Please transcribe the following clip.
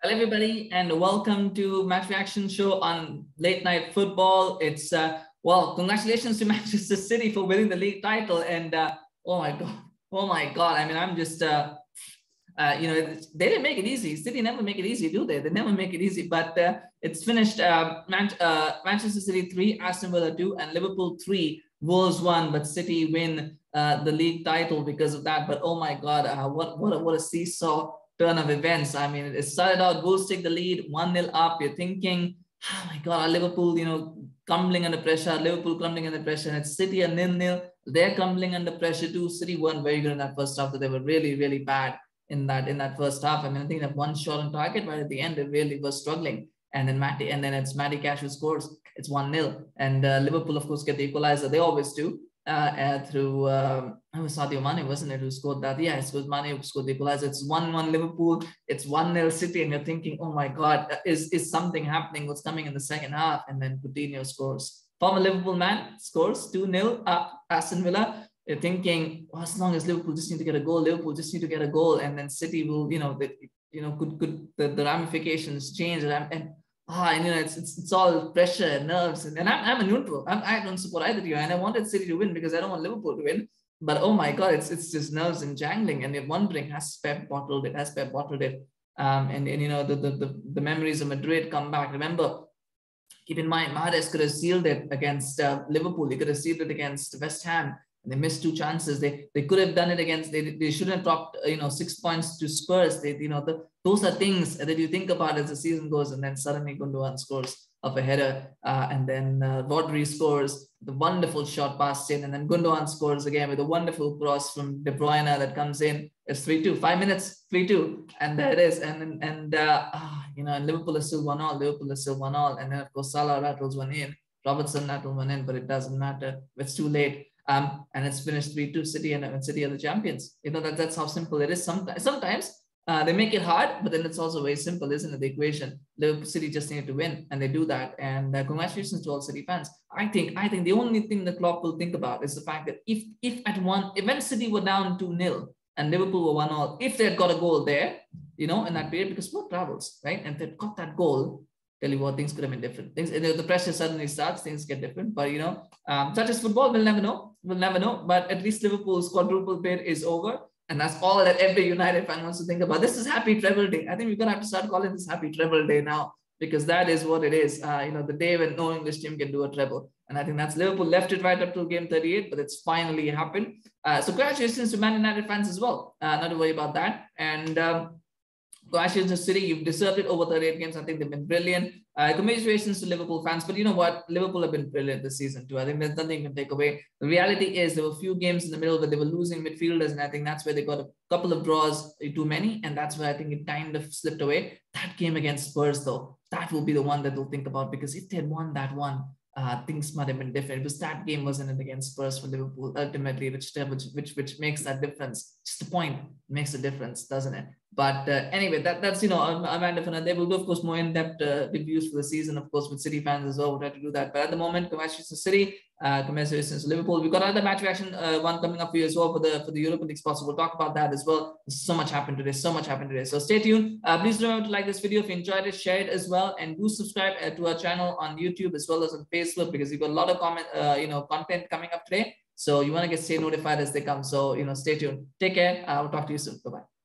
Hello, everybody, and welcome to Match Reaction Show on Late Night Football. It's uh, well, congratulations to Manchester City for winning the league title, and uh, oh my god, oh my god! I mean, I'm just uh, uh, you know, they didn't make it easy. City never make it easy, do they? They never make it easy. But uh, it's finished. Uh, Man- uh, Manchester City three, Aston Villa two, and Liverpool three. Wolves one, but City win uh, the league title because of that. But oh my God, uh, what what a, what a seesaw turn of events. I mean, it started out Wolves take the lead, one 0 up. You're thinking, oh my God, Liverpool, you know, crumbling under pressure. Liverpool crumbling under pressure. And it's City a nil nil. They're crumbling under pressure too. City weren't very good in that first half. They were really really bad in that in that first half. I mean, I think that one shot on target, but at the end, they really were struggling. And then Matty, and then it's Matty Cash who scores. It's one 0 and uh, Liverpool, of course, get the equalizer. They always do. Uh, through um, it was Sadio Mane, wasn't it, who scored that? Yeah, it was Mane who scored the equalizer. It's 1-1 Liverpool, it's 1-0 City, and you're thinking, oh my God, is, is something happening? What's coming in the second half? And then Coutinho scores. Former Liverpool man scores 2-0 up Aston Villa. You're thinking, well, as long as Liverpool just need to get a goal, Liverpool just need to get a goal, and then City will, you know, the, you know, could could the, the ramifications change, and, and ah, and, you know, it's, it's, it's all pressure, and nerves, and, and I'm, I'm a neutral. I'm, I don't support either you, and I wanted City to win because I don't want Liverpool to win. But oh my God, it's it's just nerves and jangling, and you're wondering has Pep bottled it? Has Pep bottled it? Um, and and you know the, the the the memories of Madrid come back. Remember, keep in mind, Mahrez could have sealed it against uh, Liverpool. He could have sealed it against West Ham. And they missed two chances. They they could have done it against. They, they shouldn't have dropped you know six points to Spurs. They you know the, those are things that you think about as the season goes, and then suddenly Gundogan scores of a header, uh, and then uh, Rodri scores the wonderful shot past in, and then Gundogan scores again with a wonderful cross from De Bruyne that comes in. It's 3-2, five minutes, 3-2, and there it is. And and uh, ah, you know, and Liverpool is still one all. Liverpool is still one all, and then of course Salah rattles one in. Robertson rattled one in, but it doesn't matter. It's too late. Um, and it's finished 3-2 City and City are the champions. You know, that, that's how simple it is. Sometimes, sometimes uh, they make it hard, but then it's also very simple, isn't it? The equation. Liverpool City just need to win, and they do that. And uh, congratulations to all City fans. I think I think the only thing the Klopp will think about is the fact that if if at one event City were down two 0 and Liverpool were one all, if they had got a goal there, you know, in that period, because sport travels, right? And they've got that goal, tell you what, things could have been different. Things the pressure suddenly starts, things get different. But you know, um, such as football, we'll never know. We'll never know. But at least Liverpool's quadruple bid is over. And that's all that every United fan wants to think about. This is happy treble day. I think we're gonna have to start calling this happy treble day now because that is what it is. Uh, you know, the day when no English team can do a treble. And I think that's Liverpool left it right up to game 38, but it's finally happened. Uh, so congratulations to Man United fans as well. Uh, not to worry about that. And um, congratulations to City. You've deserved it over 38 games. I think they've been brilliant. Uh, congratulations to Liverpool fans. But you know what? Liverpool have been brilliant this season too. I think there's nothing you can take away. The reality is there were a few games in the middle where they were losing midfielders, and I think that's where they got a couple of draws too many, and that's where I think it kind of slipped away. That game against Spurs, though, that will be the one that they'll think about because if they had won that one, uh, things might have been different. Because that game wasn't it against Spurs for Liverpool ultimately, which which which which makes that difference. Just the point makes a difference, doesn't it? But uh, anyway, that, that's, you know, Amanda Fana, they will do, of course, more in-depth uh, reviews for the season, of course, with City fans as well. We'll try to do that. But at the moment, congratulations to City, uh, congratulations Liverpool. We've got another match reaction, uh, one coming up for you as well for the for the European League spot. So we'll talk about that as well. So much happened today. So much happened today. So stay tuned. Uh, please remember to like this video if you enjoyed it, share it as well, and do subscribe uh, to our channel on YouTube as well as on Facebook because we've got a lot of comment, uh, you know, content coming up today. So you want to get stay notified as they come. So you know, stay tuned. Take care. I'll talk to you soon. Bye bye.